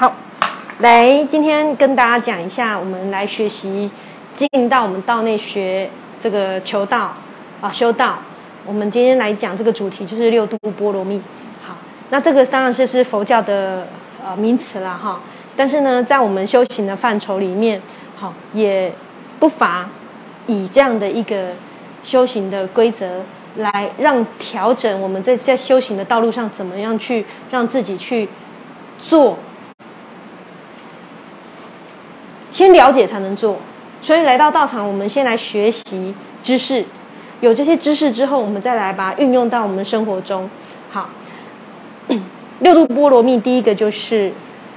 好，来，今天跟大家讲一下，我们来学习进到我们道内学这个求道啊，修道。我们今天来讲这个主题就是六度波罗蜜。好，那这个当然是是佛教的呃名词了哈。但是呢，在我们修行的范畴里面，好，也不乏以这样的一个修行的规则来让调整我们在在修行的道路上怎么样去让自己去做。先了解才能做，所以来到道场，我们先来学习知识。有这些知识之后，我们再来把它运用到我们生活中。好，六度波罗蜜，第一个就是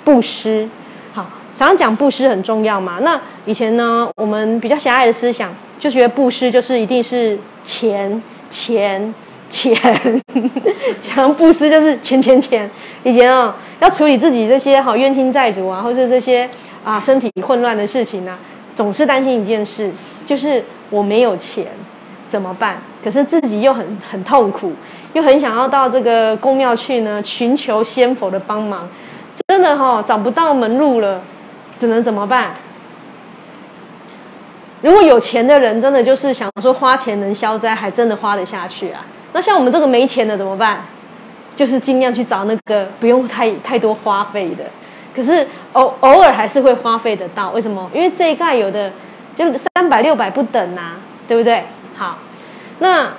布施。好，常常讲布施很重要嘛。那以前呢，我们比较狭隘的思想，就觉得布施就是一定是钱钱钱，讲布施就是钱钱钱。以前啊，要处理自己这些好冤亲债主啊，或者这些。啊，身体混乱的事情呢，总是担心一件事，就是我没有钱怎么办？可是自己又很很痛苦，又很想要到这个宫庙去呢，寻求仙佛的帮忙，真的哈找不到门路了，只能怎么办？如果有钱的人真的就是想说花钱能消灾，还真的花得下去啊。那像我们这个没钱的怎么办？就是尽量去找那个不用太太多花费的。可是偶偶尔还是会花费得到，为什么？因为这一盖有的就三百六百不等呐，对不对？好，那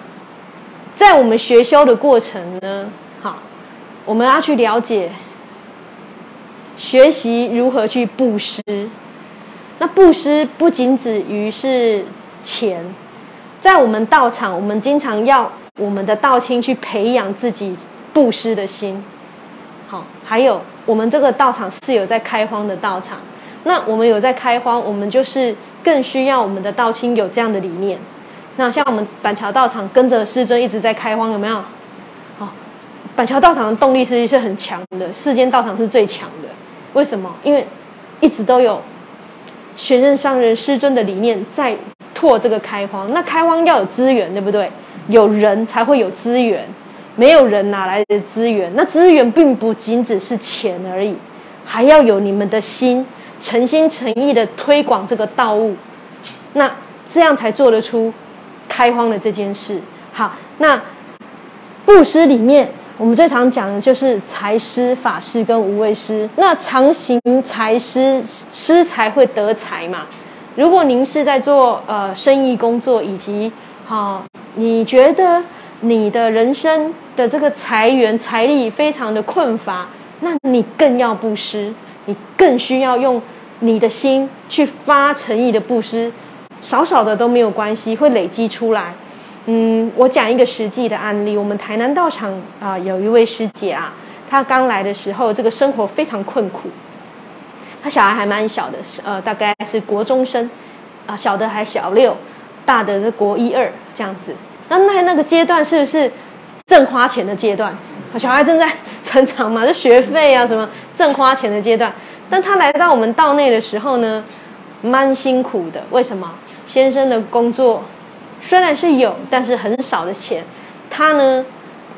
在我们学修的过程呢，好，我们要去了解学习如何去布施。那布施不仅止于是钱，在我们道场，我们经常要我们的道亲去培养自己布施的心。好，还有。我们这个道场是有在开荒的道场，那我们有在开荒，我们就是更需要我们的道亲有这样的理念。那像我们板桥道场跟着师尊一直在开荒，有没有？好，板桥道场的动力实际是很强的，世间道场是最强的。为什么？因为一直都有玄任上人师尊的理念在拓这个开荒。那开荒要有资源，对不对？有人才会有资源。没有人哪来的资源？那资源并不仅只是钱而已，还要有你们的心，诚心诚意的推广这个道物，那这样才做得出开荒的这件事。好，那布施里面，我们最常讲的就是财施、法施跟无畏施。那常行财施，施财会得财嘛？如果您是在做呃生意工作，以及好，你觉得？你的人生的这个财源财力非常的困乏，那你更要布施，你更需要用你的心去发诚意的布施，少少的都没有关系，会累积出来。嗯，我讲一个实际的案例，我们台南道场啊，有一位师姐啊，她刚来的时候，这个生活非常困苦，她小孩还蛮小的，呃，大概是国中生，啊，小的还小六，大的是国一二这样子。那那那个阶段是不是正花钱的阶段？小孩正在成长嘛，就学费啊什么正花钱的阶段。但他来到我们道内的时候呢，蛮辛苦的。为什么？先生的工作虽然是有，但是很少的钱，他呢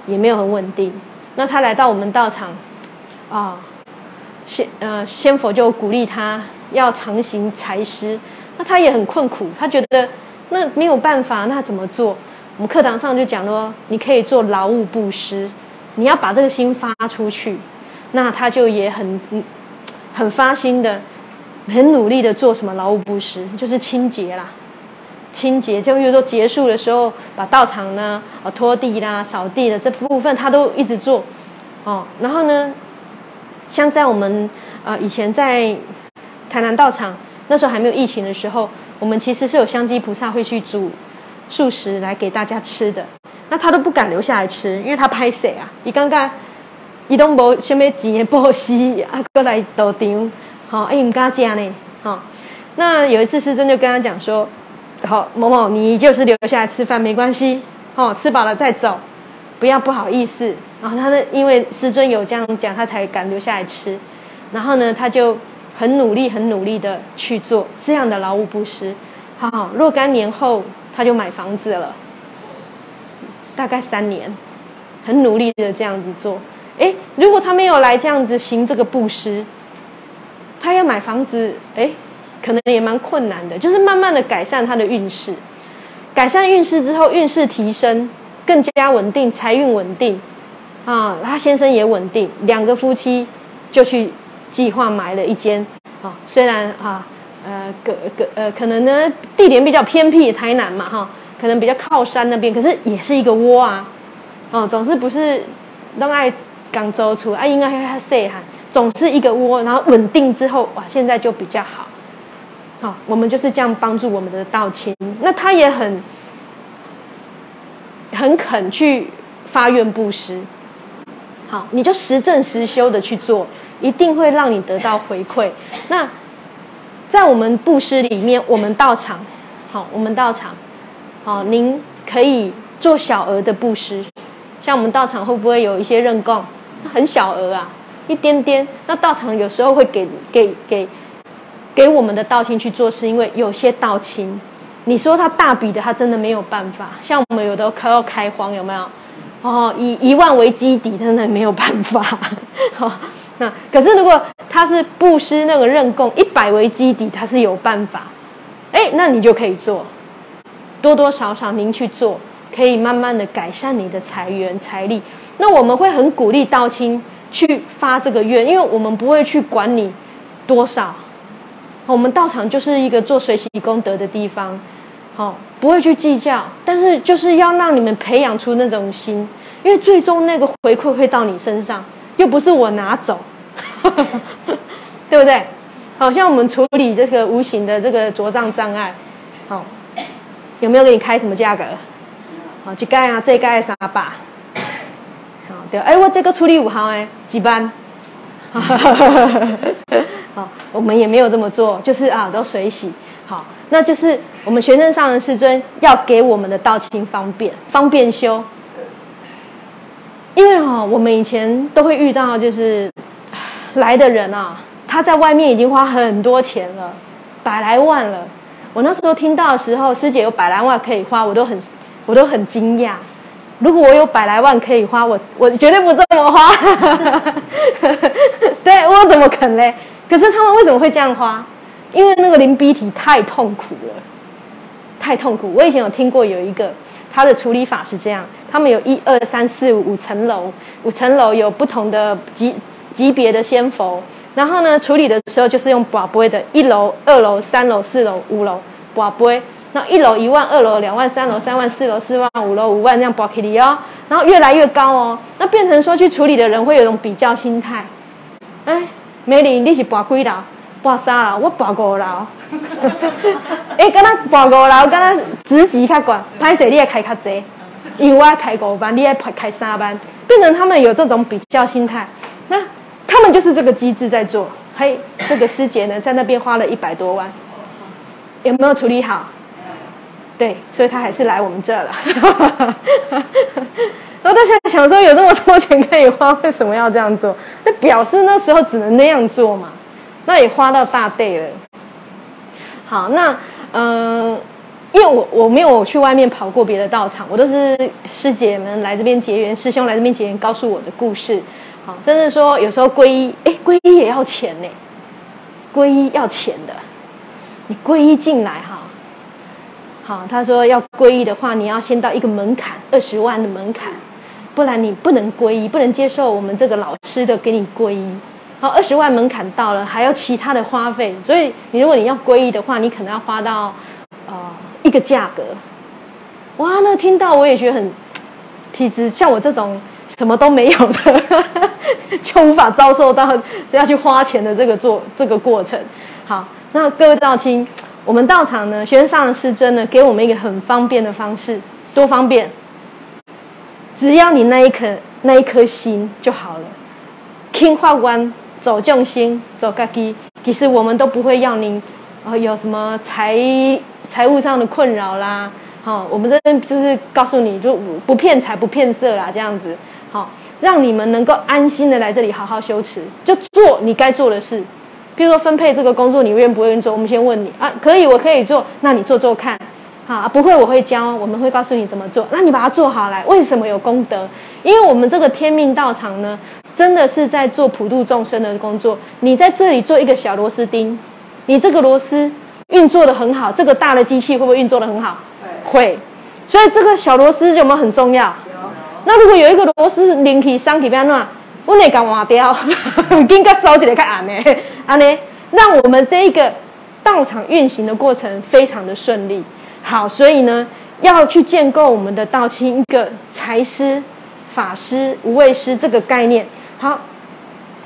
也没有很稳定。那他来到我们道场啊，先呃先佛就鼓励他要常行财施。那他也很困苦，他觉得那没有办法，那怎么做？我们课堂上就讲说，你可以做劳务布施，你要把这个心发出去，那他就也很很发心的，很努力的做什么劳务布施，就是清洁啦，清洁，就比如说结束的时候，把道场呢，啊拖地啦、扫地的这部分，他都一直做，哦，然后呢，像在我们啊以前在台南道场，那时候还没有疫情的时候，我们其实是有香积菩萨会去煮。素食来给大家吃的，那他都不敢留下来吃，因为他拍谁啊？你刚刚伊都无什么钱的报喜啊，过来斗场，好，哎，唔敢加呢，好。那有一次师尊就跟他讲说，好，某某你就是留下来吃饭没关系，哦，吃饱了再走，不要不好意思。然后他呢，因为师尊有这样讲，他才敢留下来吃。然后呢，他就很努力、很努力的去做这样的劳务布施。好，若干年后。他就买房子了，大概三年，很努力的这样子做。哎，如果他没有来这样子行这个布施，他要买房子，哎，可能也蛮困难的，就是慢慢的改善他的运势，改善运势之后，运势提升，更加稳定，财运稳定，啊，他先生也稳定，两个夫妻就去计划买了一间，啊，虽然啊，呃，个个呃，可能呢地点比较偏僻，台南嘛，哈，可能比较靠山那边，可是也是一个窝啊，哦，总是不是都爱刚走出，啊，应该还还细哈。总是一个窝，然后稳定之后，哇，现在就比较好。好，我们就是这样帮助我们的道亲。那他也很很肯去发愿布施。好，你就实证实修的去做，一定会让你得到回馈。那在我们布施里面，我们道场，好，我们道场，好，您可以做小额的布施。像我们道场会不会有一些认供？很小额啊。一点点，那道场有时候会给给给给我们的道亲去做事，因为有些道亲，你说他大笔的，他真的没有办法。像我们有的快要开荒，有没有？哦，以一万为基底，真的没有办法。好，那可是如果他是布施那个认供一百为基底，他是有办法。哎，那你就可以做，多多少少您去做，可以慢慢的改善你的财源财力。那我们会很鼓励道亲。去发这个愿，因为我们不会去管你多少，我们道场就是一个做随喜功德的地方，好，不会去计较，但是就是要让你们培养出那种心，因为最终那个回馈会到你身上，又不是我拿走，对不对？好像我们处理这个无形的这个着障障碍，好，有没有给你开什么价格？好，这盖啊，这盖三百。对，哎，我这个处理五号哎，几班？好，我们也没有这么做，就是啊，都水洗。好，那就是我们学生上人师尊要给我们的道亲方便，方便修。因为哈，我们以前都会遇到，就是来的人啊，他在外面已经花很多钱了，百来万了。我那时候听到的时候，师姐有百来万可以花，我都很，我都很惊讶。如果我有百来万可以花，我我绝对不这么花。对我怎么肯嘞？可是他们为什么会这样花？因为那个淋鼻体太痛苦了，太痛苦。我以前有听过有一个它的处理法是这样：他们有一二三四五层楼，五层楼有不同的级级别的仙佛，然后呢处理的时候就是用宝杯的，一楼、二楼、三楼、四楼、五楼宝杯。那一楼一万，二楼两万，三楼三万，四楼四万，五楼五万，这样保起你哦。然后越来越高哦，那变成说去处理的人会有一种比较心态。哎，美玲，你是保几楼？保三楼，我保五楼。哎，刚刚保五楼，刚刚职级较管，歹势你也开较济，因为我开五班，你也开开三班，变成他们有这种比较心态。那他们就是这个机制在做。嘿，这个师姐呢，在那边花了一百多万，有没有处理好？对，所以他还是来我们这了。然后大家想说，有这么多钱可以花，为什么要这样做？那表示那时候只能那样做嘛。那也花到大倍了。好，那嗯，因为我我没有去外面跑过别的道场，我都是师姐们来这边结缘，师兄来这边结缘，告诉我的故事。好，甚至说有时候皈依，哎，皈依也要钱呢，皈依要钱的。你皈依进来哈。好，他说要皈依的话，你要先到一个门槛，二十万的门槛，不然你不能皈依，不能接受我们这个老师的给你皈依。二十万门槛到了，还要其他的花费，所以你如果你要皈依的话，你可能要花到呃一个价格。哇，那听到我也觉得很体质，像我这种什么都没有的，就无法遭受到要去花钱的这个做这个过程。好，那各位道亲。我们道场呢，学生上的师尊呢，给我们一个很方便的方式，多方便！只要你那一颗那一颗心就好了。听话官走正心，走嘎基，其实我们都不会要您啊有什么财财务上的困扰啦。好，我们这边就是告诉你就不骗财不骗色啦，这样子好，让你们能够安心的来这里好好修持，就做你该做的事。比如说分配这个工作，你愿不愿意做？我们先问你啊，可以，我可以做，那你做做看。好，不会我会教，我们会告诉你怎么做。那你把它做好来，为什么有功德？因为我们这个天命道场呢，真的是在做普度众生的工作。你在这里做一个小螺丝钉，你这个螺丝运作的很好，这个大的机器会不会运作的很好？会。所以这个小螺丝有没有很重要？那如果有一个螺丝拧起、三体，不要乱，我那敢换掉，应该收起来看安呢？安呢？让我们这一个道场运行的过程非常的顺利。好，所以呢，要去建构我们的道清一个财师、法师、无畏师这个概念。好，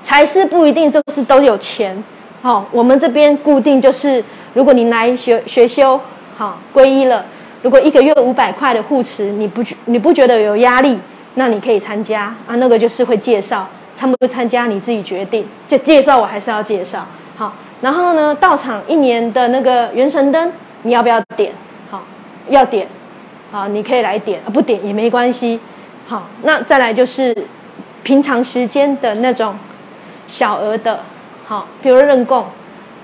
财师不一定都是都有钱。好，我们这边固定就是，如果你来学学修，好皈依了，如果一个月五百块的护持，你不觉你不觉得有压力，那你可以参加啊。那个就是会介绍，参不参加你自己决定。就介绍我还是要介绍。好，然后呢，道场一年的那个元神灯，你要不要点？要点，好，你可以来点，不点也没关系。好，那再来就是平常时间的那种小额的，好，比如认供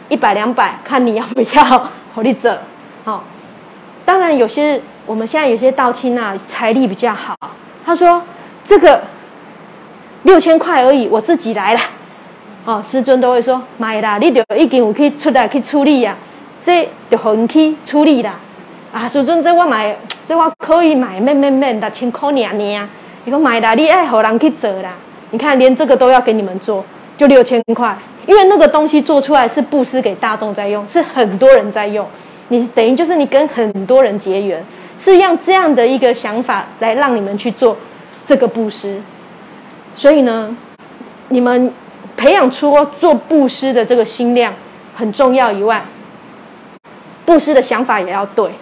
一百两百，看你要不要 火力者。好，当然有些我们现在有些道亲啊，财力比较好，他说这个六千块而已，我自己来了。哦，师尊都会说买啦，你就已经有去出来去处理呀，这就分去处理啦。啊，师尊，这我买，这我可以买，免免免，六千块尔尔。你讲买啦，你爱好人去做啦。你看，连这个都要给你们做，就六千块。因为那个东西做出来是布施给大众在用，是很多人在用。你等于就是你跟很多人结缘，是用这样的一个想法来让你们去做这个布施。所以呢，你们培养出做布施的这个心量很重要以外，布施的想法也要对。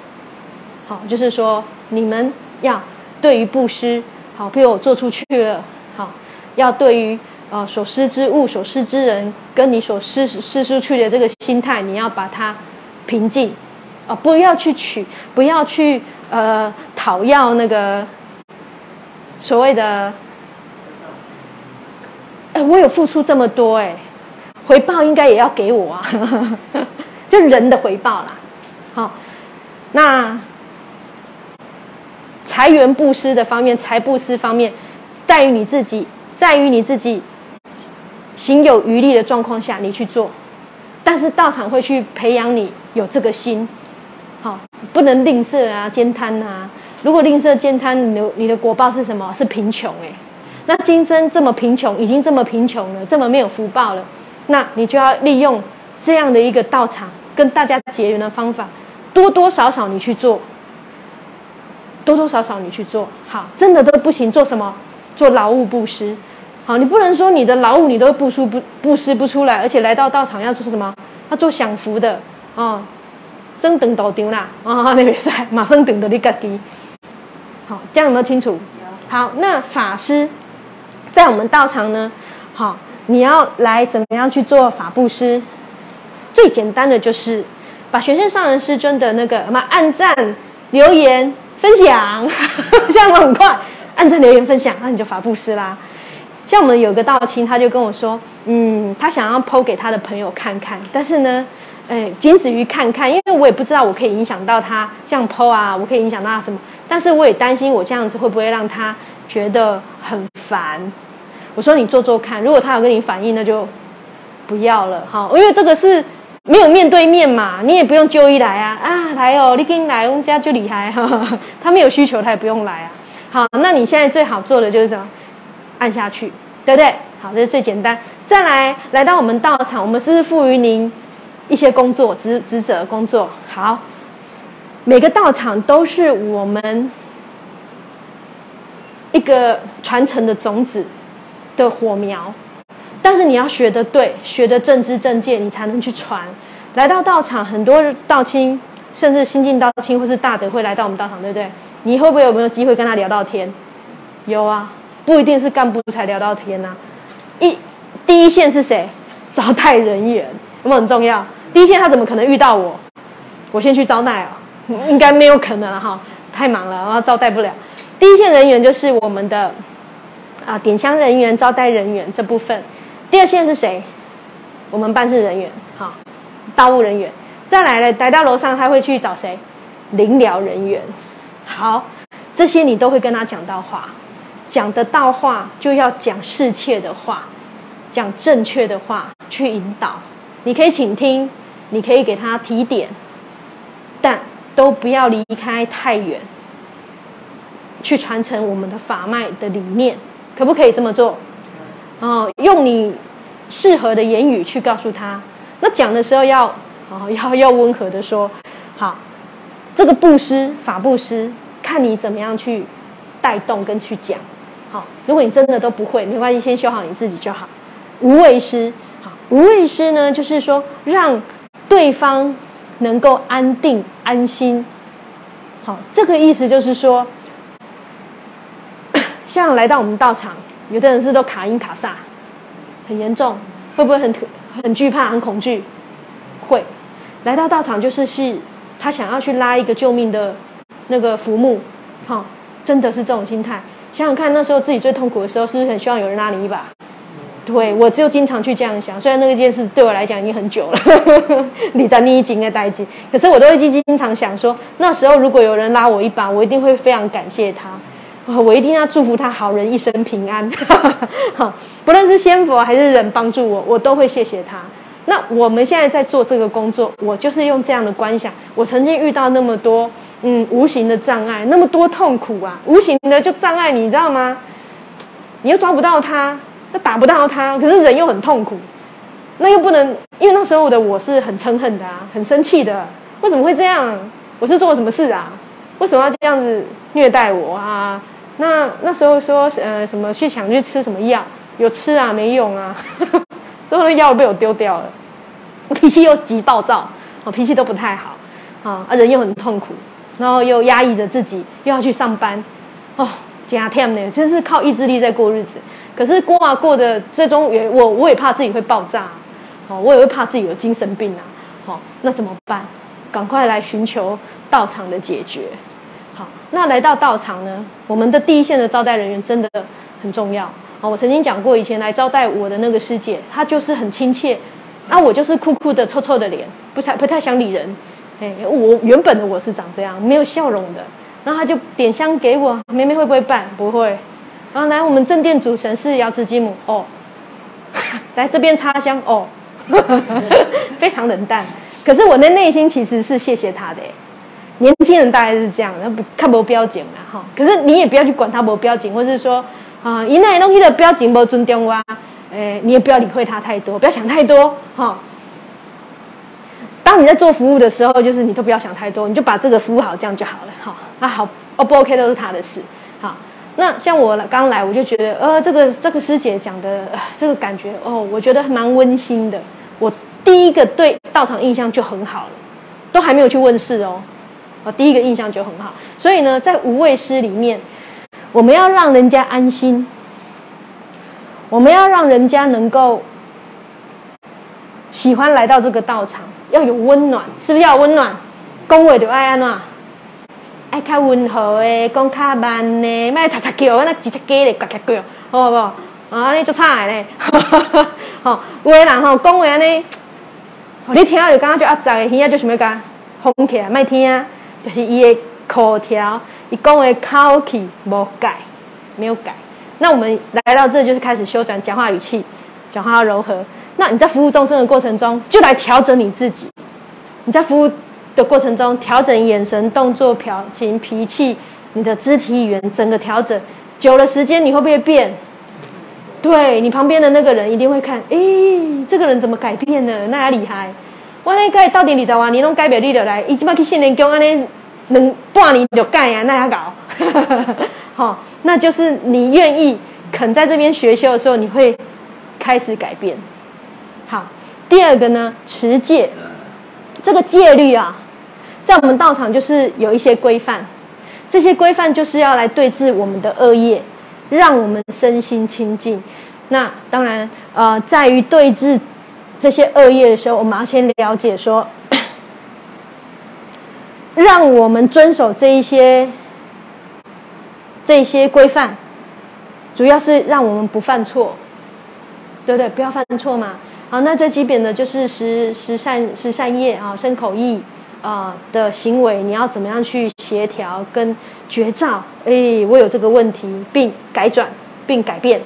好，就是说你们要对于布施，好，比如我做出去了，好，要对于呃所施之物、所施之人，跟你所施施出去的这个心态，你要把它平静，哦，不要去取，不要去呃讨要那个所谓的，哎，我有付出这么多，哎，回报应该也要给我啊，就人的回报啦，好，那。财源布施的方面，财布施方面，在于你自己，在于你自己行有余力的状况下，你去做。但是道场会去培养你有这个心，好，不能吝啬啊，兼贪啊。如果吝啬兼贪，你的你的果报是什么？是贫穷哎。那今生这么贫穷，已经这么贫穷了，这么没有福报了，那你就要利用这样的一个道场跟大家结缘的方法，多多少少你去做。多多少少你去做好，真的都不行，做什么？做劳务布施。好，你不能说你的劳务你都布施不布施不出来，而且来到道场要做什么？要做享福的哦，升等道场啦啊，那边在马上等的你自己。好，这样有没有清楚？好，那法师在我们道场呢？好，你要来怎么样去做法布施？最简单的就是把玄圣上人师尊的那个什么按赞留言。分享，像我很快，按赞留言分享，那你就发布施啦。像我们有个道亲，他就跟我说，嗯，他想要剖给他的朋友看看，但是呢，哎，仅止于看看，因为我也不知道我可以影响到他这样剖啊，我可以影响到他什么，但是我也担心我这样子会不会让他觉得很烦。我说你做做看，如果他有跟你反应，那就不要了哈，因为这个是。没有面对面嘛，你也不用就医来啊啊来哦，你跟来我们家就厉害哈。他没有需求，他也不用来啊。好，那你现在最好做的就是什么？按下去，对不对？好，这是最简单。再来，来到我们道场，我们是赋予您一些工作职职责工作。好，每个道场都是我们一个传承的种子的火苗。但是你要学得对，学得正知正见，你才能去传。来到道场，很多道亲，甚至新进道亲或是大德会来到我们道场，对不对？你会不会有没有机会跟他聊到天？有啊，不一定是干部才聊到天呐。一第一线是谁？招待人员有没有很重要？第一线他怎么可能遇到我？我先去招待啊，应该没有可能哈，太忙了，然后招待不了。第一线人员就是我们的啊点香人员、招待人员这部分。第二线是谁？我们办事人员，好，道务人员。再来了，来到楼上，他会去找谁？灵疗人员。好，这些你都会跟他讲到话，讲得到话就要讲适切的话，讲正确的话去引导。你可以倾听，你可以给他提点，但都不要离开太远，去传承我们的法脉的理念，可不可以这么做？哦，用你适合的言语去告诉他。那讲的时候要哦，要要温和的说，好，这个布施法布施，看你怎么样去带动跟去讲。好，如果你真的都不会，没关系，先修好你自己就好。无畏施。无畏师呢，就是说让对方能够安定安心。好，这个意思就是说，像来到我们道场，有的人是都卡音卡煞，很严重，会不会很很惧怕、很恐惧？会。来到道场就是是，他想要去拉一个救命的那个浮木，真的是这种心态。想想看，那时候自己最痛苦的时候，是不是很希望有人拉你一把？对，我就经常去这样想。虽然那个件事对我来讲已经很久了，你在逆境的代际，可是我都会经经常想说，那时候如果有人拉我一把，我一定会非常感谢他，我一定要祝福他好人一生平安。好，不论是仙佛还是人帮助我，我都会谢谢他。那我们现在在做这个工作，我就是用这样的观想。我曾经遇到那么多嗯无形的障碍，那么多痛苦啊，无形的就障碍你，知道吗？你又抓不到他。又打不到他，可是人又很痛苦，那又不能，因为那时候的我是很嗔恨的啊，很生气的，为什么会这样？我是做了什么事啊？为什么要这样子虐待我啊？那那时候说呃什么去抢去吃什么药，有吃啊没用啊，所有的药被我丢掉了，我脾气又极暴躁，我脾气都不太好啊，人又很痛苦，然后又压抑着自己，又要去上班，哦。加添呢，真是靠意志力在过日子。可是过啊过的，最终也我我也怕自己会爆炸，哦，我也会怕自己有精神病啊，好，那怎么办？赶快来寻求道场的解决。那来到道场呢，我们的第一线的招待人员真的很重要。哦，我曾经讲过，以前来招待我的那个师姐，她就是很亲切，那我就是酷酷的、臭臭的脸，不太不太想理人。哎，我原本的我是长这样，没有笑容的。然后他就点香给我，妹妹会不会办？不会。然后来我们正殿主神是瑶池金母哦，来这边插香哦，非常冷淡。可是我的内心其实是谢谢他的。年轻人大概是这样，那不看不标准啊哈。可是你也不要去管他不标准，或是说啊，一那东西的标准不尊重我，哎，你也不要理会他太多，不要想太多哈。当你在做服务的时候，就是你都不要想太多，你就把这个服务好，这样就好了。哈，那好，O 不 OK 都是他的事。好，那像我刚来，我就觉得，呃，这个这个师姐讲的这个感觉，哦，我觉得蛮温馨的。我第一个对道场印象就很好了，都还没有去问事哦，啊，第一个印象就很好。所以呢，在无畏师里面，我们要让人家安心，我们要让人家能够喜欢来到这个道场。要有温暖，是不是要温暖？讲话就爱安怎？爱较温和的，讲较慢的，卖嚓嚓叫，那直接鸡咧，呱呱叫，好不好？啊，安尼就差咧，吼，有的人吼讲话安尼，你听就感觉就压杂的，耳仔就想要甲封起来，莫听啊，就是伊的口条，伊讲的口气无改，没有改。那我们来到这就是开始修转讲话语气，讲话要柔和。那你在服务众生的过程中，就来调整你自己。你在服务的过程中，调整眼神、动作、表情、脾气，你的肢体语言，整个调整。久了时间，你会不会变？对你旁边的那个人一定会看，哎，这个人怎么改变了？那也厉害。我那改到底你知道吗？你拢改变你的来，一即摆去训练宫安尼，两半年就改啊，那样搞。好，那就是你愿意肯在这边学修的时候，你会开始改变。好，第二个呢，持戒，这个戒律啊，在我们道场就是有一些规范，这些规范就是要来对治我们的恶业，让我们身心清净。那当然，呃，在于对治这些恶业的时候，我们要先了解说，让我们遵守这一些这一些规范，主要是让我们不犯错，对不对？不要犯错嘛。好，那最基本的就是十十善十善业啊，身口意啊的行为，你要怎么样去协调跟觉照？哎，我有这个问题，并改转并改变。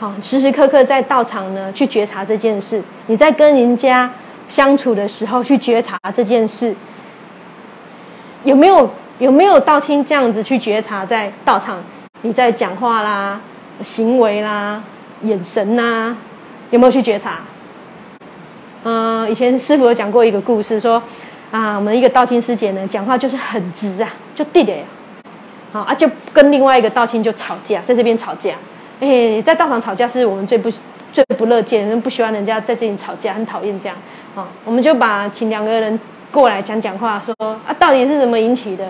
好，时时刻刻在道场呢去觉察这件事。你在跟人家相处的时候去觉察这件事，有没有有没有道清这样子去觉察在道场？你在讲话啦、行为啦、眼神呐，有没有去觉察？嗯，以前师傅有讲过一个故事，说。啊，我们一个道亲师姐呢，讲话就是很直啊，就地的，好啊，就跟另外一个道亲就吵架，在这边吵架，哎，在道场吵架是我们最不最不乐见，不喜欢人家在这里吵架，很讨厌这样，啊，我们就把请两个人过来讲讲话，说啊，到底是怎么引起的？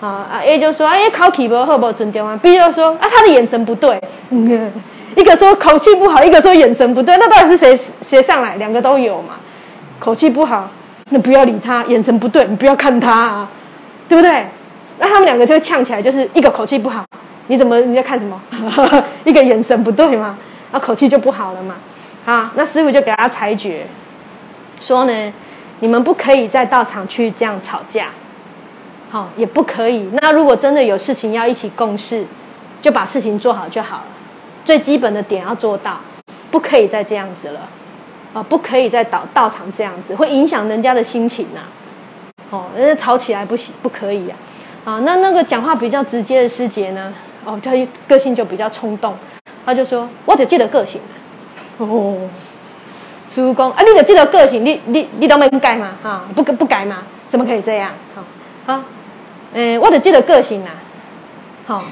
啊啊，A 就说，哎，考体不好不尊重啊，B 就说，啊，他的眼神不对，嗯 一个说口气不好，一个说眼神不对，那到底是谁谁上来？两个都有嘛，口气不好。那不要理他，眼神不对，你不要看他，啊，对不对？那他们两个就会呛起来，就是一个口气不好，你怎么你在看什么？一个眼神不对嘛，那口气就不好了嘛。啊，那师傅就给他裁决，说呢，你们不可以在道场去这样吵架，好，也不可以。那如果真的有事情要一起共事，就把事情做好就好了，最基本的点要做到，不可以再这样子了。啊，不可以在道道场这样子，会影响人家的心情呐。哦，人家吵起来不行，不可以呀。啊，那那个讲话比较直接的师姐呢？哦，他个性就比较冲动，他就说：“我只记得个性。”哦，师傅讲啊，你得记得个性，你你你都没改嘛？哈，不不改嘛？怎么可以这样？好，好，嗯，我只记得个性呐。好，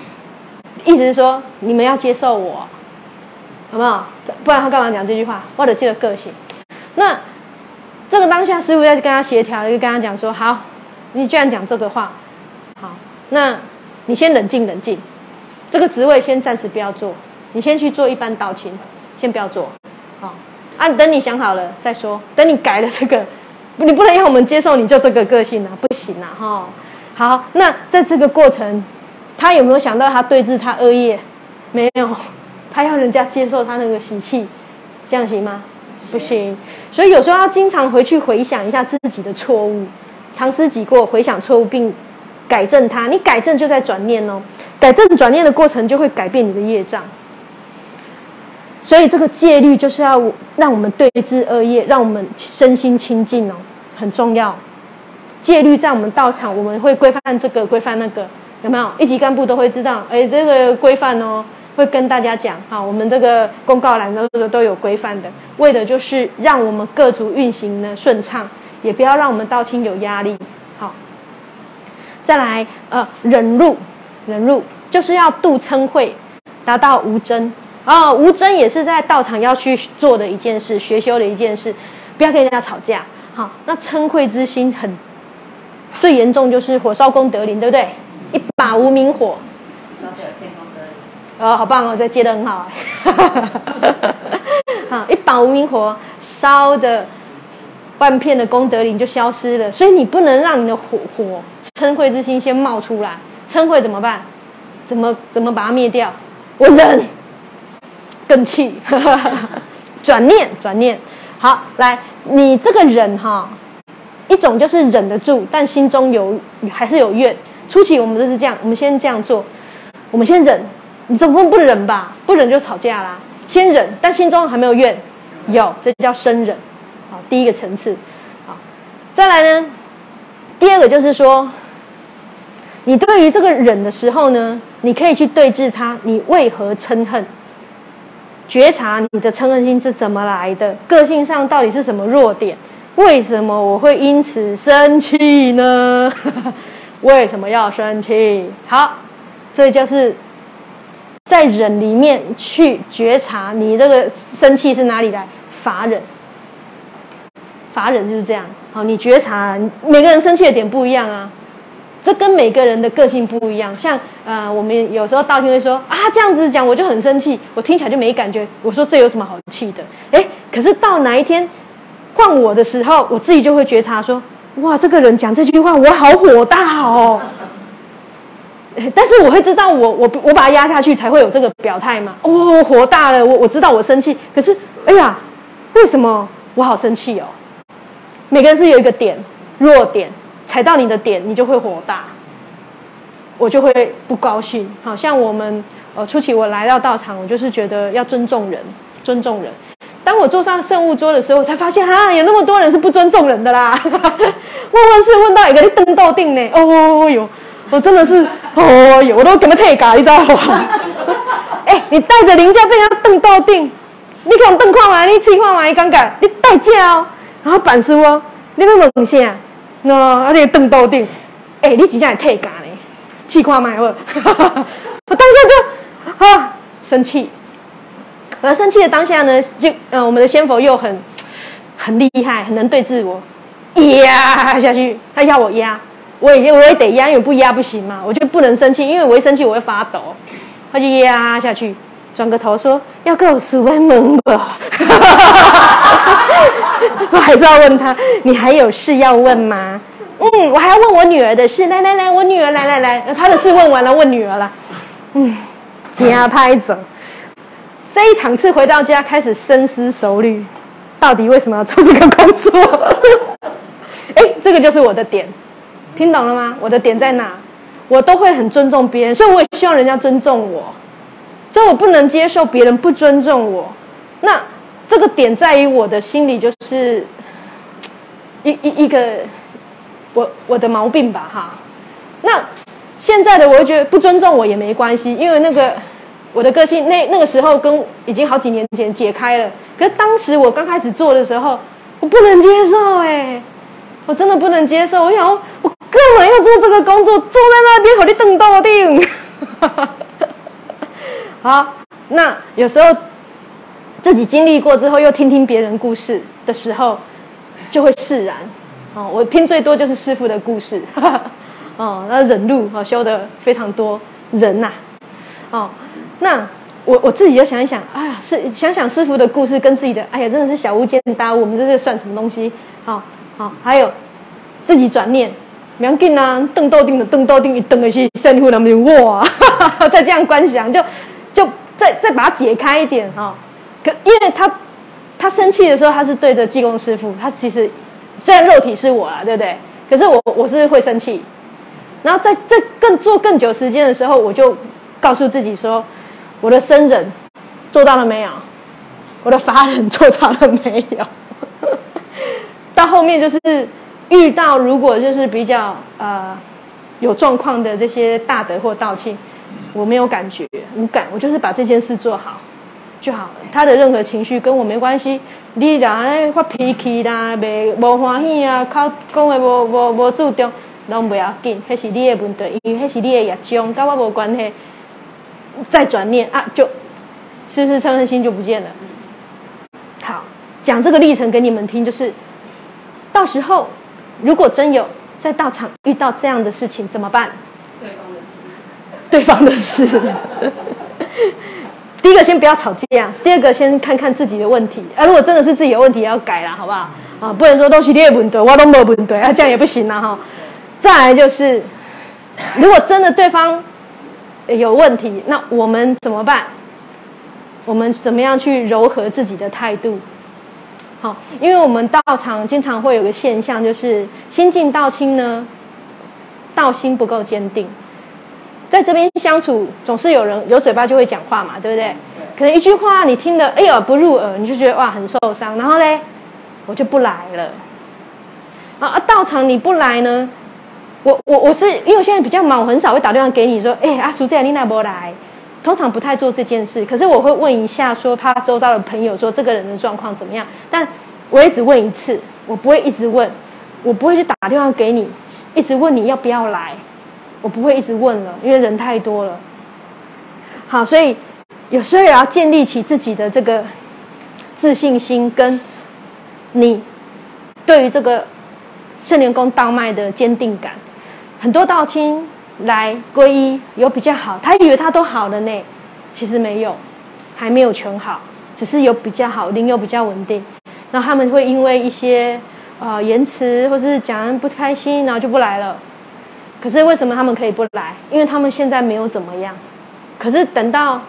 意思是说你们要接受我。有没有？不然他干嘛讲这句话？我只记得个性。那这个当下师傅在跟他协调，就跟他讲说：好，你居然讲这个话，好，那你先冷静冷静，这个职位先暂时不要做，你先去做一般道亲，先不要做。好，啊，等你想好了再说。等你改了这个，你不能让我们接受你就这个个性啊，不行啊，哈。好，那在这个过程，他有没有想到他对峙他恶业？没有。他要人家接受他那个习气，这样行吗？不行。所以有时候要经常回去回想一下自己的错误，常思己过，回想错误并改正它。你改正就在转念哦，改正转念的过程就会改变你的业障。所以这个戒律就是要让我们对治恶业，让我们身心清净哦，很重要。戒律在我们道场，我们会规范这个，规范那个，有没有？一级干部都会知道，哎，这个规范哦。会跟大家讲哈，我们这个公告栏都都有规范的，为的就是让我们各组运行呢顺畅，也不要让我们道清有压力。好，再来呃忍辱，忍辱就是要度嗔恚，达到无争啊，无争也是在道场要去做的一件事，学修的一件事，不要跟人家吵架。好，那嗔恚之心很最严重就是火烧功德林，对不对？一把无名火。哦，好棒哦，这接的很好，好一把无名火烧的万片的功德林就消失了，所以你不能让你的火火嗔恚之心先冒出来，嗔恚怎么办？怎么怎么把它灭掉？我忍，更气，转念转念，好来，你这个忍哈，一种就是忍得住，但心中有还是有怨。初期我们都是这样，我们先这样做，我们先忍。你总不能不忍吧？不忍就吵架啦。先忍，但心中还没有怨，有，这叫生忍。好，第一个层次。好，再来呢，第二个就是说，你对于这个忍的时候呢，你可以去对峙他，你为何嗔恨？觉察你的嗔恨心是怎么来的？个性上到底是什么弱点？为什么我会因此生气呢？为什么要生气？好，这就是。在忍里面去觉察，你这个生气是哪里来？法忍，法人就是这样。好，你觉察，每个人生气的点不一样啊，这跟每个人的个性不一样。像呃，我们有时候道听会说啊，这样子讲我就很生气，我听起来就没感觉。我说这有什么好气的？哎，可是到哪一天换我的时候，我自己就会觉察说，哇，这个人讲这句话，我好火大哦。但是我会知道，我我我把它压下去，才会有这个表态嘛。哦，火大了，我我知道我生气，可是，哎呀，为什么我好生气哦？每个人是有一个点弱点，踩到你的点，你就会火大，我就会不高兴。好像我们呃初期我来到道场，我就是觉得要尊重人，尊重人。当我坐上圣物桌的时候，我才发现哈，有那么多人是不尊重人的啦。问问是问到一个登斗定呢，哦哟，我真的是哦哟，我都给他退嘎，你知道吗？哎，你带着零件被他登斗定，你看登看嘛，你试看嘛，你感觉你代价哦，然后板书哦，你要问啥？喏，啊，你登斗定，哎，你真正会退嘎呢？试看嘛，我，我当下就啊生气。而生气的当下呢，就呃，我们的仙佛又很很厉害，很能对治我压下去。他要我压，我也我也得压，因为不压不行嘛。我就不能生气，因为我一生气我会发抖。他就压下去，转个头说：“要跟我十万蒙吧。我还是要问他：“你还有事要问吗？”嗯，我还要问我女儿的事。来来来，我女儿来来来，她的事问完了，问女儿了。嗯，加拍走。这一场次回到家，开始深思熟虑，到底为什么要做这个工作？哎，这个就是我的点，听懂了吗？我的点在哪？我都会很尊重别人，所以我也希望人家尊重我，所以我不能接受别人不尊重我。那这个点在于我的心里，就是一一一个我我的毛病吧，哈。那现在的我觉得不尊重我也没关系，因为那个。我的个性那那个时候跟已经好几年前解开了，可是当时我刚开始做的时候，我不能接受哎，我真的不能接受。我想，我干嘛要做这个工作？坐在那边好你等到定。好，那有时候自己经历过之后，又听听别人故事的时候，就会释然。哦，我听最多就是师傅的故事。哦，那忍路哦，修的非常多人呐。哦。那我我自己就想一想，哎呀，是想想师傅的故事跟自己的，哎呀，真的是小巫见大巫，我们这是算什么东西？好，好，还有自己转念，梁进啊，邓豆丁的邓豆丁一邓的去深呼，他们就哇，再这样观想，就就再再把它解开一点哈。可因为他他生气的时候，他是对着济公师傅，他其实虽然肉体是我啊，对不对？可是我我是会生气，然后在在更做更久时间的时候，我就告诉自己说。我的僧人做到了没有？我的法人做到了没有？到后面就是遇到如果就是比较呃有状况的这些大德或道亲，我没有感觉无感，我就是把这件事做好就好了。他的任何情绪跟我没关系。你然发脾气啦，袂无欢喜啊，靠讲话无无无注重，拢不要紧，那是你的问题，因为那是你的业障，跟我无关系。再转念啊，就，是不是嗔恨心就不见了？好，讲这个历程给你们听，就是到时候如果真有在道场遇到这样的事情，怎么办？对方的事。第一个先不要吵架，第二个先看看自己的问题。啊，如果真的是自己有问题，要改了，好不好？啊，不能说都是你的问题，我都没问题啊，这样也不行了哈。再来就是，如果真的对方。有问题，那我们怎么办？我们怎么样去柔和自己的态度？好，因为我们道场经常会有个现象，就是新进道亲呢，道心不够坚定，在这边相处总是有人有嘴巴就会讲话嘛，对不对？可能一句话你听得哎呦不入耳，你就觉得哇很受伤，然后嘞我就不来了。啊，道场你不来呢？我我我是因为我现在比较忙，我很少会打电话给你说，哎，阿叔这样你那不来？通常不太做这件事，可是我会问一下，说他周遭的朋友说这个人的状况怎么样？但我也只问一次，我不会一直问，我不会去打电话给你，一直问你要不要来，我不会一直问了，因为人太多了。好，所以有时候也要建立起自己的这个自信心，跟你对于这个圣莲宫道脉的坚定感。很多道亲来皈依有比较好，他以为他都好了呢，其实没有，还没有全好，只是有比较好，灵有比较稳定。然后他们会因为一些呃言辞或是讲不开心，然后就不来了。可是为什么他们可以不来？因为他们现在没有怎么样。可是等到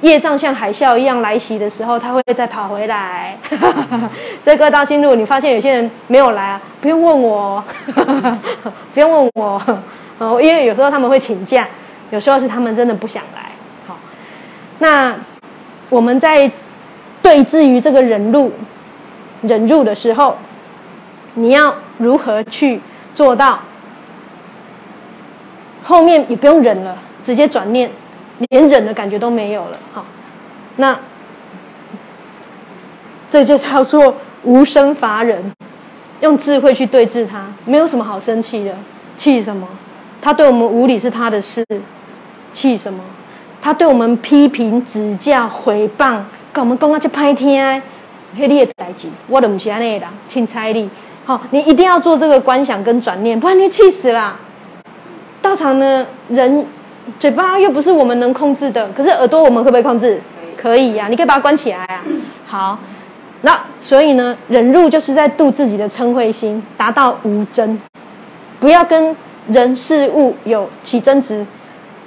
业障像海啸一样来袭的时候，他会再跑回来。所以各位大心路，你发现有些人没有来啊，不用问我，不用问我，哦，因为有时候他们会请假，有时候是他们真的不想来。好，那我们在对峙于这个忍辱、忍辱的时候，你要如何去做到？后面也不用忍了，直接转念。连忍的感觉都没有了，好，那这就叫做无生法忍，用智慧去对峙他，没有什么好生气的，气什么？他对我们无理是他的事，气什么？他对我们批评、指教、诽谤，跟我们讲啊就拍天，黑你的代志，我都不是安尼的人，请彩礼，好，你一定要做这个观想跟转念，不然你气死啦！道场呢，人。嘴巴又不是我们能控制的，可是耳朵我们会不会控制？可以呀，你可以把它关起来啊。好，那所以呢，忍辱就是在度自己的嗔恚心，达到无争，不要跟人事物有起争执。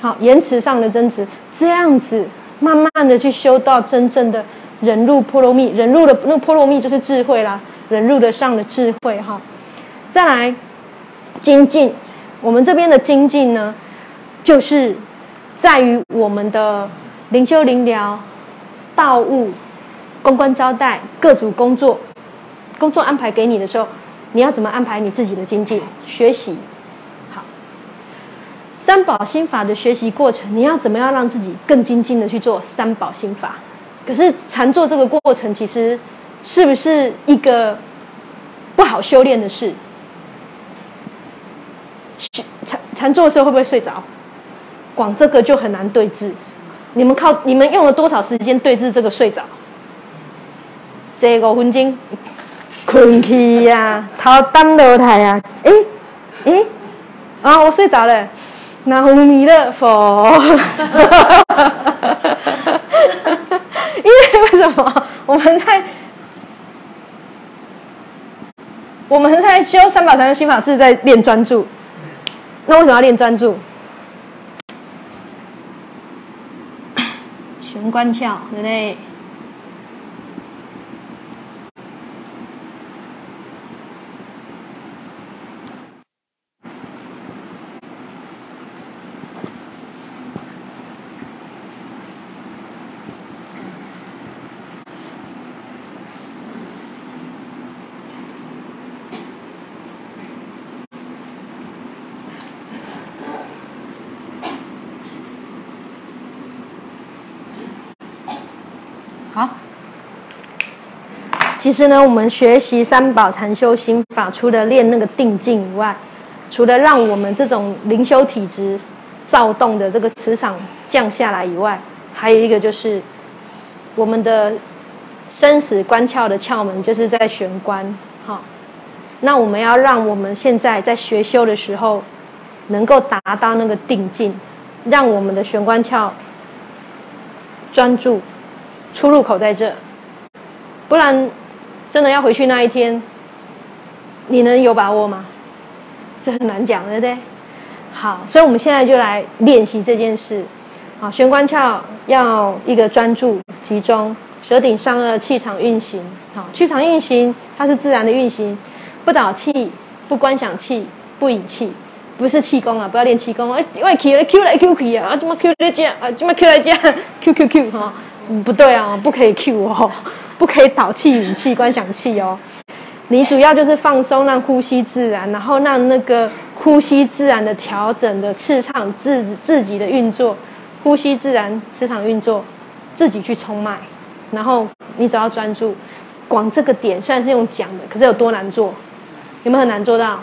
好，言辞上的争执，这样子慢慢的去修到真正的忍辱波罗蜜。忍辱的那个波罗蜜就是智慧啦，忍辱的上的智慧哈。再来精进，我们这边的精进呢？就是在于我们的灵修灵疗、道务、公关招待各组工作，工作安排给你的时候，你要怎么安排你自己的精进学习？好，三宝心法的学习过程，你要怎么样让自己更精进的去做三宝心法？可是禅坐这个过程，其实是不是一个不好修炼的事？禅禅坐的时候会不会睡着？广这个就很难对峙，你们靠你们用了多少时间对峙这个睡着？这五分钟，困去呀，头当楼台啊，哎哎，啊我睡着了，南无弥勒佛，因为为什么？我们在我们在修三宝禅修心法是在练专注，那为什么要练专注？玄关窍，对不对？其实呢，我们学习三宝禅修心法，除了练那个定境以外，除了让我们这种灵修体质躁动的这个磁场降下来以外，还有一个就是我们的生死关窍的窍门，就是在玄关。好，那我们要让我们现在在学修的时候，能够达到那个定境，让我们的玄关窍专注，出入口在这，不然。真的要回去那一天，你能有把握吗？这很难讲，对不对？好，所以我们现在就来练习这件事。好，玄关窍要一个专注集中，舌顶上颚气场运行。好，气场运行它是自然的运行，不导气，不观想气，不引气，不是气功啊！不要练气功，哎，喂，Q 来 Q 来 Q 去啊！啊，怎么 Q 来讲啊？怎么 Q 来讲？Q Q Q 哈，不对啊，不可以 Q 哦。不可以导气、引气、观想气哦。你主要就是放松，让呼吸自然，然后让那个呼吸自然的调整的磁场自自己的运作，呼吸自然磁场运作，自己去冲脉。然后你只要专注，广这个点虽然是用讲的，可是有多难做？有没有很难做到？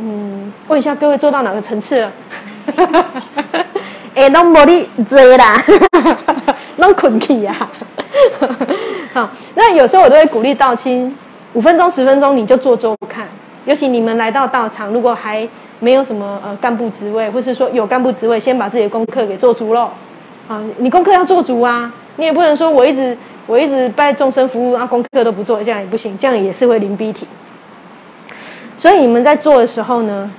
嗯，问一下各位做到哪个层次了？哎，拢无你做啦，拢困去呀。好，那有时候我都会鼓励道亲，五分钟、十分钟你就做做看。尤其你们来到道场，如果还没有什么呃干部职位，或是说有干部职位，先把自己的功课给做足喽。啊，你功课要做足啊，你也不能说我一直我一直拜众生服务啊，功课都不做，这样也不行，这样也是会临逼体。所以你们在做的时候呢，